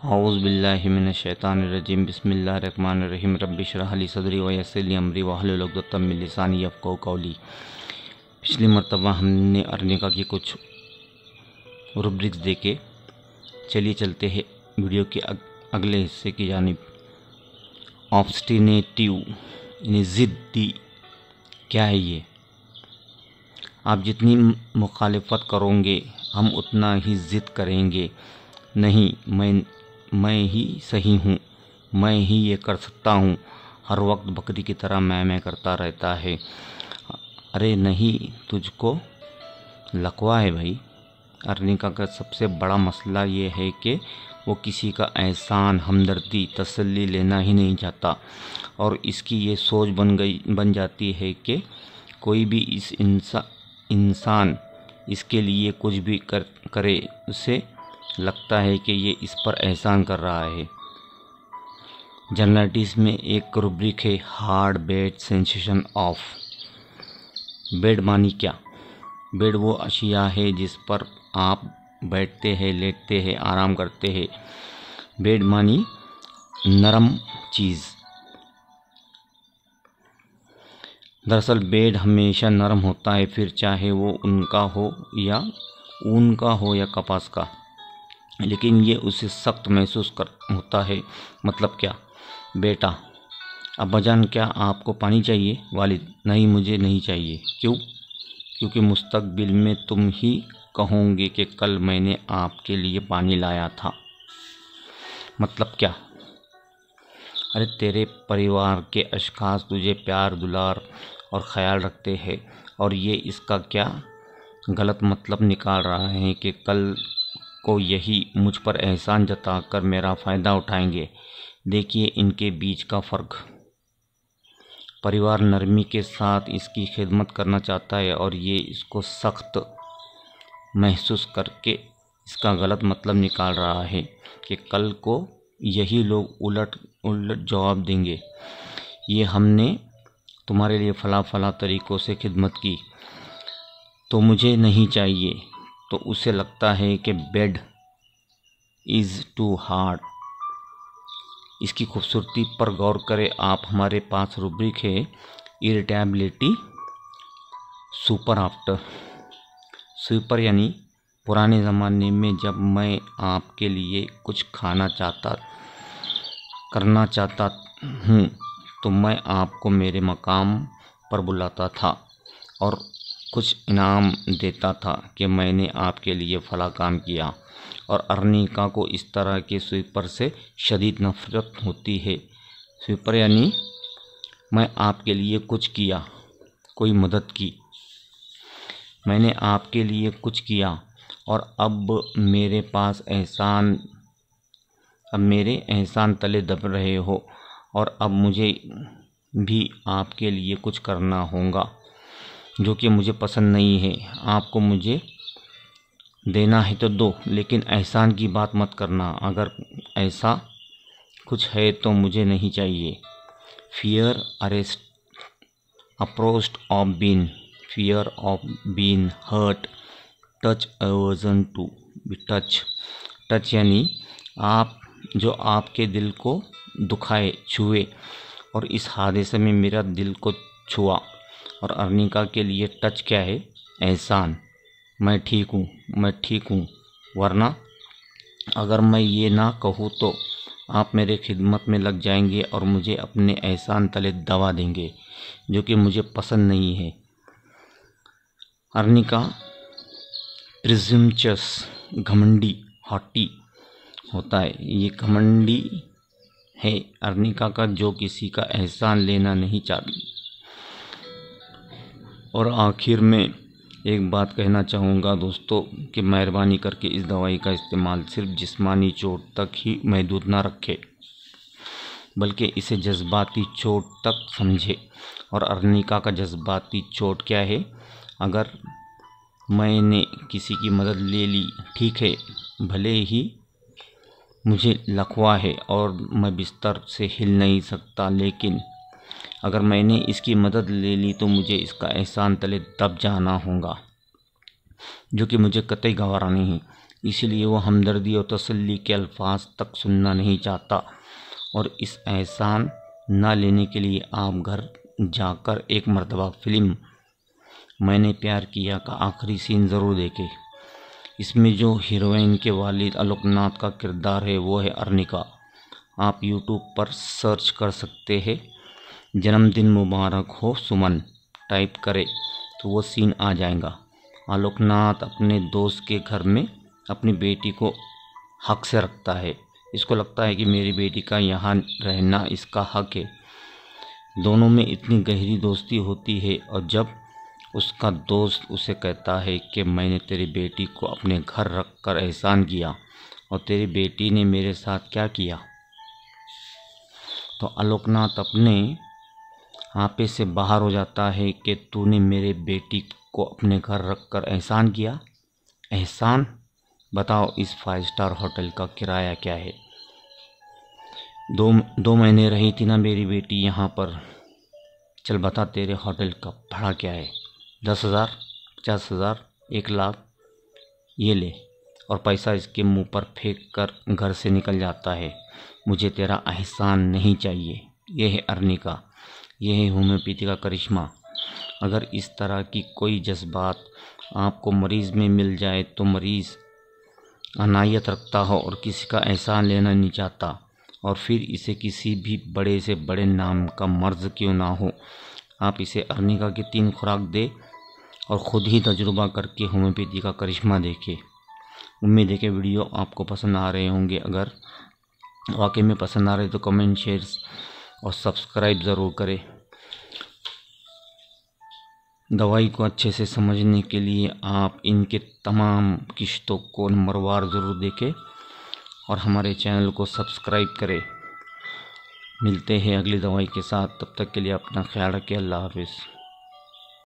अऊज़बिल्लिमिनशैतानरजीम बिस्मिल्लाहिर्रहमानिर्रहीम रब्बि इश्रह ली सदरी व यस्सिर ली अमरी वहलुल उक़दतम मिन लिसानी यफ़क़हू क़ौली। पिछली मरतबा हमने अर्निका की कुछ रुब्रिक्स देखे चलिए चलते हैं वीडियो के अग, अगले हिस्से की जानिब। ऑब्स्टिनेटिव यानी ज़िद्दी क्या है ये? आप जितनी मुखालफत करोगे हम उतना ही ज़िद करेंगे। नहीं मैं मैं ही सही हूँ, मैं ही ये कर सकता हूँ। हर वक्त बकरी की तरह मैं मैं करता रहता है। अरे नहीं, तुझको लकवा है भाई। अर्निका का सबसे बड़ा मसला ये है कि वो किसी का एहसान, हमदर्दी, तसल्ली लेना ही नहीं चाहता। और इसकी ये सोच बन गई, बन जाती है कि कोई भी इस इंसा, इंसान इसके लिए कुछ भी कर, करे, उसे लगता है कि ये इस पर एहसान कर रहा है। जर्नलिटिस में एक रूब्रिक है, hard bed sensation of. Bed मानी क्या? बेड वो अशिया है जिस पर आप बैठते हैं, लेटते हैं, आराम करते हैं। बेड मानी नरम चीज़। दरअसल बेड हमेशा नरम होता है, फिर चाहे वो उनका हो या ऊन का हो या कपास का। लेकिन ये उसे सख्त महसूस कर, होता है। मतलब क्या? बेटा अब्बाजान क्या आपको पानी चाहिए? वालिद, नहीं, मुझे नहीं चाहिए। क्यों? क्योंकि मुस्तकबिल में तुम ही कहोगे कि कल मैंने आपके लिए पानी लाया था। मतलब क्या? अरे, तेरे परिवार के अशखास तुझे प्यार, दुलार और ख्याल रखते हैं और ये इसका क्या गलत मतलब निकाल रहा है कि कल को यही मुझ पर एहसान जताकर मेरा फ़ायदा उठाएँगे। देखिए, इनके बीच का फ़र्क। परिवार नरमी के साथ इसकी खिदमत करना चाहता है और ये इसको सख्त महसूस करके इसका गलत मतलब निकाल रहा है कि कल को यही लोग उलट उलट जवाब देंगे। ये हमने तुम्हारे लिए फ़ला फ़ला तरीक़ों से खिदमत की। तो मुझे नहीं चाहिए। तो उसे लगता है कि बेड इज़ टू हार्ड। इसकी खूबसूरती पर गौर करें, आप हमारे पास रुब्रिक है, इरिटेबिलिटी, सुपर आफ्टर। सुपर यानी पुराने ज़माने में जब मैं आपके लिए कुछ खाना चाहता, करना चाहता हूँ तो मैं आपको मेरे मकाम पर बुलाता था और कुछ इनाम देता था कि मैंने आपके लिए फ़ला काम किया। और अर्निका को इस तरह के स्वीपर से शदीद नफ़रत होती है। स्वीपर यानी, मैं आपके लिए कुछ किया, कोई मदद की। मैंने आपके लिए कुछ किया, और अब मेरे पास एहसान, अब मेरे एहसान तले दब रहे हो, और अब मुझे भी आपके लिए कुछ करना होगा। जो कि मुझे पसंद नहीं है। आपको मुझे देना है तो दो, लेकिन एहसान की बात मत करना। अगर ऐसा कुछ है तो मुझे नहीं चाहिए। Fear arrest अप्रोस्ट of being fear of being hurt touch aversion to touch touch यानी आप, जो आपके दिल को दुखाए, छुए, और इस हादसे में मेरा दिल को छुआ। और अर्निका के लिए टच क्या है? एहसान। मैं ठीक हूँ, मैं ठीक हूँ। वरना अगर मैं ये ना कहूँ तो आप मेरे खिदमत में लग जाएँगे और मुझे अपने एहसान तले दवा देंगे, जो कि मुझे पसंद नहीं है। अर्निका प्रिजमचस घमंडी, हॉटी होता है। ये घमंडी है अर्निका का, जो किसी का एहसान लेना नहीं चाहती। और आखिर में एक बात कहना चाहूँगा दोस्तों कि मेहरबानी करके इस दवाई का इस्तेमाल सिर्फ़ जिस्मानी चोट तक ही महदूद ना रखे, बल्कि इसे जज्बाती चोट तक समझे। और अर्निका का जज्बाती चोट क्या है? अगर मैंने किसी की मदद ले ली, ठीक है, भले ही मुझे लखवा है और मैं बिस्तर से हिल नहीं सकता, लेकिन अगर मैंने इसकी मदद ले ली तो मुझे इसका एहसान तले दब जाना होगा, जो कि मुझे कतई गवारा नहीं। इसलिए वह हमदर्दी और तसल्ली के अल्फाज तक सुनना नहीं चाहता और इस एहसान ना लेने के लिए आप घर जाकर एक मरतबा फ़िल्म मैंने प्यार किया का आखिरी सीन ज़रूर देखे। इसमें जो हीरोइन के वालिद अलोकनाथ का किरदार है वो है अर्निका। आप यूट्यूब पर सर्च कर सकते हैं। जन्मदिन मुबारक हो, सुमन। टाइप करे तो वो सीन आ जाएगा। आलोकनाथ अपने दोस्त के घर में अपनी बेटी को हक से रखता है। इसको लगता है कि मेरी बेटी का यहाँ रहना इसका हक है। दोनों में इतनी गहरी दोस्ती होती है और जब उसका दोस्त उसे कहता है कि मैंने तेरी बेटी को अपने घर रख कर एहसान किया और तेरी बेटी ने मेरे साथ क्या किया? तो आलोकनाथ अपने आपे से बाहर हो जाता है कि तूने मेरे बेटी को अपने घर रख कर एहसान किया। एहसान? बताओ, इस फाइव स्टार होटल का किराया क्या है? दो दो महीने रही थी ना मेरी बेटी यहाँ पर। चल बता, तेरे होटल का भाड़ा क्या है? दस हज़ार, पचास हज़ार, एक लाख, ये ले। और पैसा इसके मुँह पर फेंक कर घर से निकल जाता है। मुझे तेरा एहसान नहीं चाहिए। यह है अरनी का। यह है होम्योपैथी का करिश्मा। अगर इस तरह की कोई जज्बात आपको मरीज़ में मिल जाए तो मरीज़ अनायत रखता हो और किसी का एहसान लेना नहीं चाहता और फिर इसे किसी भी बड़े से बड़े नाम का मर्ज क्यों ना हो। आप इसे अर्निका की तीन खुराक दे और ख़ुद ही तजुर्बा करके होम्योपैथी का करिश्मा देखे। उम्मीद है कि वीडियो आपको पसंद आ रहे होंगे। अगर वाकई में पसंद आ रहे तो कमेंट, शेयर और सब्सक्राइब ज़रूर करें। दवाई को अच्छे से समझने के लिए आप इनके तमाम किश्तों को नंबरवार ज़रूर देखें और हमारे चैनल को सब्सक्राइब करें। मिलते हैं अगली दवाई के साथ। तब तक के लिए अपना ख्याल रखें। अल्लाह हाफिज़।